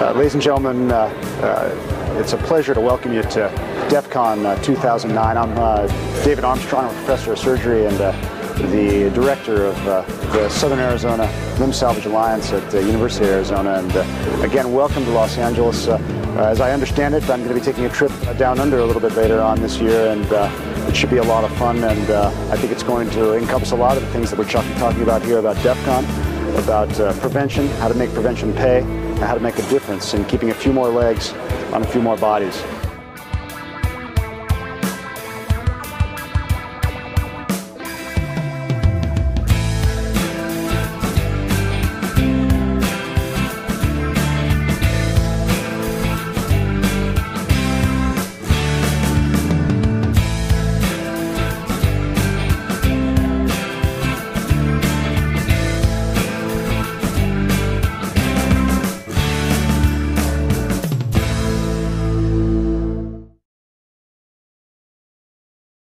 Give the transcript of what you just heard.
Uh, ladies and gentlemen, uh, uh, it's a pleasure to welcome you to DFCon uh, 2009. I'm uh, David Armstrong, I'm a professor of surgery and uh, the director of the Southern Arizona Limb Salvage Alliance at the University of Arizona. And again, welcome to Los Angeles. as I understand it, I'm going to be taking a trip down under a little bit later on this year, and it should be a lot of fun. And I think it's going to encompass a lot of the things that we're talking about here about DFCon, about uh, prevention, how to make prevention pay, and how to make a difference in keeping a few more legs on a few more bodies.